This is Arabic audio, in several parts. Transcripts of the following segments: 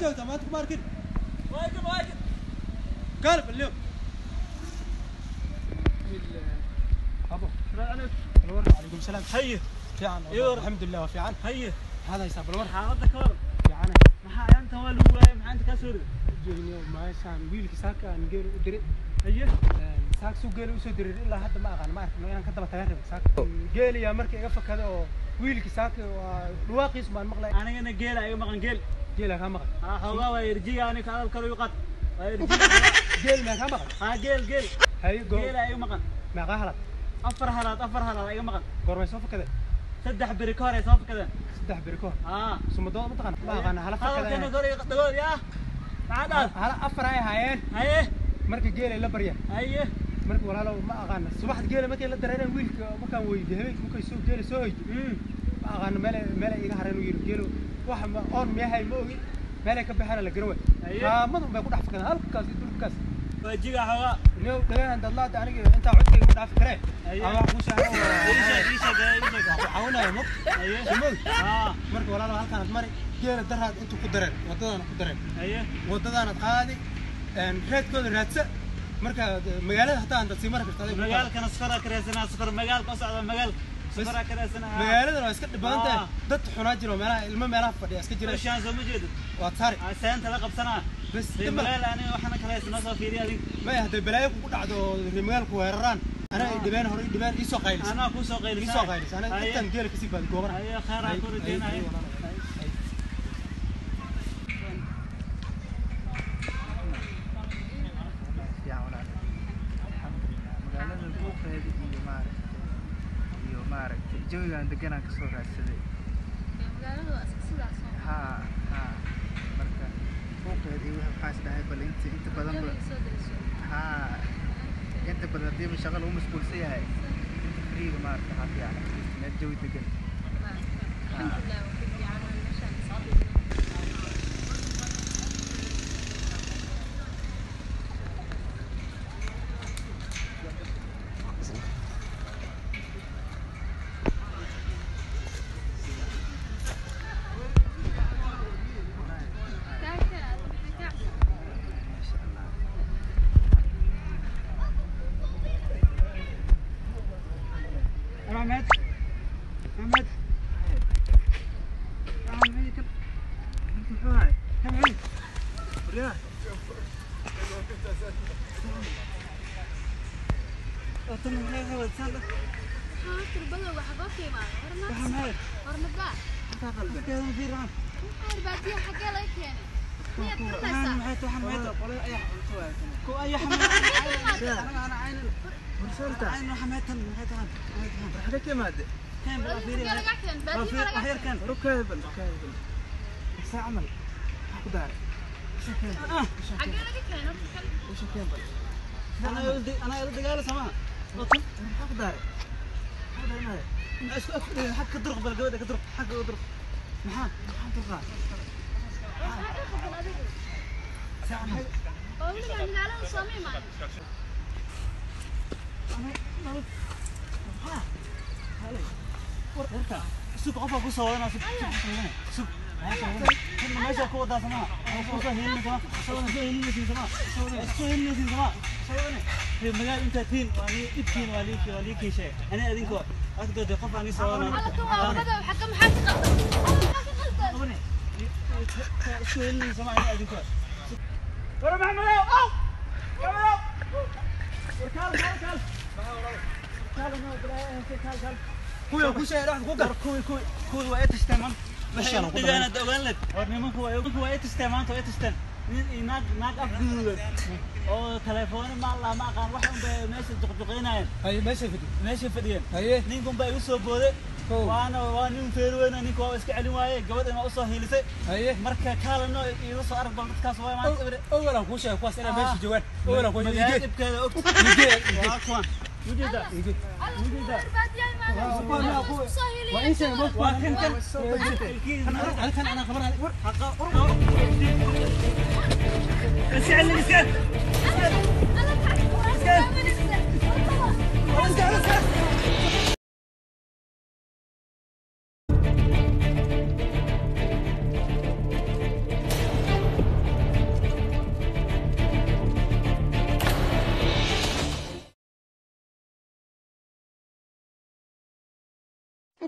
جوده ما أنتم ماركين واجد واجد قلب اليوم أبو عليكم السلام. حيه في عنا الحمد لله وفي عنا. حيه هذا يسافر وين حاضرك في عنا. ما حي أنت ولا هو ما عندك كسر جيني ما يسام. ويلك ساكا نقير دري حيه ساك سو قالوا سو دري إلا حد ما اغان ما أعرف إنه أنا كتبت تغرب ساك قال يا مركي افك هذا ويلك ساك ورواقي اسمه المقلى أنا أنا قال اي مقلى erjiga ani ka hadal kale igu qad waa erjiga geel maa kaa maqan haa geel geel haye go geela iga maqan meeqaa halad afar halaad afar halaad iga maqan goormay soo fakadeen saddex beri ka hor ay soo fakadeen saddex beri kahor haa sumadooda ma taqaan ma aqaan hala hadalkana fakadeen gor iga dhagood yaa maxaa dhaad hala afar ay haayeen haye marka walaalow ma aqaan subaxda geela markay la dareereen wiilka markaan weydiiyey habeenkii markay soo geela soo hoydo Mm. ma aqaan meel meel iga hareen uu wax ma oon miyahay ma ogi meelay ka baxeen la garan way Haye. qaamadan bay ku dhex fakadeen halkaas iyo dhulkaas waa jiga xoogaa niyow dhagaan dadlaada aniga intaa codkayga ma dhaafi karee Haye. ama wax kuu ii sheeg sheego ii sheeg ii sheeg caawinaya mog haye sumog haa marka walaalow halkaanad mari geela daraad intuu ku dareen waddadaana ku dareen haye waddadaanad qaadi reedkooda raadsa marka magaalada hataa aan dad sii mari karta adiga ku qaadi. magaalkana safaraa kareysanaa safar magaalka u socda magaalka safaraa kareysanaa magaaladana waa iska dhib badan tahay Ah. dad xunaa jiro meelaha ilmo meelaha fadhiya iska jira meeshaan soo ma jeedo waad saari seenta la qabsanaa bas reer dima magaala aniga waxaana kaleysa noo soo fiiriya adig maya hadday balaayo kugu dhacdo oo reer magaalku weeraraan anaa ay dhibeen hore i dhibeen iisoo qaylis anaa kuu soo qaylisaa iisoo qaylis anaa Haye. intaan geela kasii baadi goobana magaaladaaan deganaan ka soo raadsaday inta badan ha inta badan haddii yahay inta friiga maarata waxaa fiican jawi degan waryaa tan maxay ka wadsan Haa, turbada waxa koo ka imaada. Hormar- Ahmed hormarbaa. maxaa qaldan keedan fiiran Waxaan baadiya xaggee laga keenay? Miyaad Ahmed furmaysaa? maxay tahay Ahmed qolada ayaa cunto waay ku ay Ahmed ana ana ayn warsoolta ayn Ahmed tan maxay tahay xagee ka imaade kan ah maxaa ku daaray maxaa daaray اسكو حق الدرق كدرق حق الدرق weligaa magaalada soo ma imaanin. ورتا سوق قفا كو سو أنا سوق سوق كنا ماشي كو ودا سما كو سو هيل سما سو هيل سي سما سو هيل سي سما في مجال انت تين واني ابتين وليك وليك شيء أنا ادينكو أقدر دي قفا اني سو أنا Alla kan waa wabada, waxa ka- maxaa ka khaldan? Maxaa ka khaldan? سو هيل سما أنا ادينكو ورا محمد أو محمد كال كال كال كال كال كال kuya ku sheegay dhaxda ku gar kuwi kuwi kuwi waa etisteen man Meeshaan aan ku dhigaana ogaan led war nimanku waa nimanku waa etisteen maanta waa etisteen nin iyo naag naag af guduudan oo telefooni ma allah ma aqaan wax un bay meesha juqjuqeynayeen haye meesha fidi meesha fadhiyeen haye ninkun baa igu soo booday Kow. waana waa nin feeri weyna ninka waa iska celin waaye gabadhan waa usoo hiilisay haye marka kaalano iga soo arag bal dadkaas waa maanta ibre owalan kuu sheegay kuwaas inaa meesha joogaan owalan kuu magaala sheegay dhibkeeda og Nigeria, waa kuwan mujida Alla, waa kan kan halkan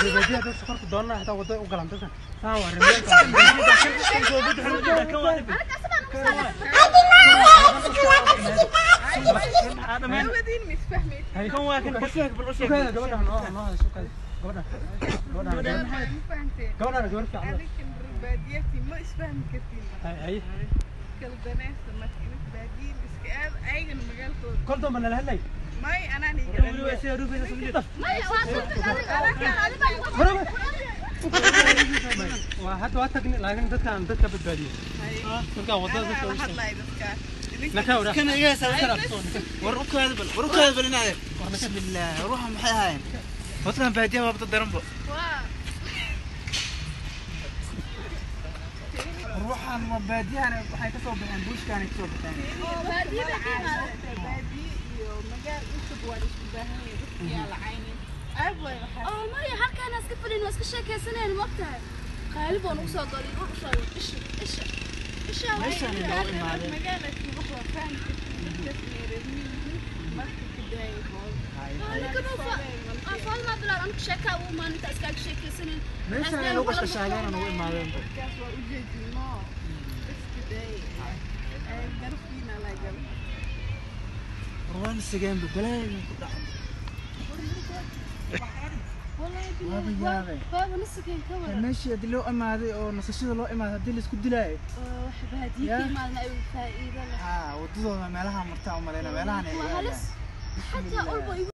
Dibadii dad sokorta doonana xitaa wadada u galan dadkan. Saan waa remeelka. Hay. kan waa kan kasheeg bal u sheeg Sukaada gabadhan noo noo hada sukaada. Gabadhan. Gabadhan. Gabadhan gabar fiican. Hay hay. Kol dambe nala hadlay. weli waa sida ruufaysa soo jeeda Waa hadda waa tagnay laakiin dadkaan dadka badbaadiyay. Dadkaan wadada dadka u soo. Nakaa wada. kan iga heesa war u kaada bal war maya halkaan iska fadhin waa iska sheekaysanayna ma ogtahay qaalib waan ugu soo galay wax soo isha isha isha meeshaan inoo imaadeen faalma bilaal خمس جنب بلاي والله يا بني ما دي نص كيلو ما هذه اللي تكون دلاي أوه بهديك آه، ما الفائدة. ها وتظل ما لها مرتاح وما لها حتى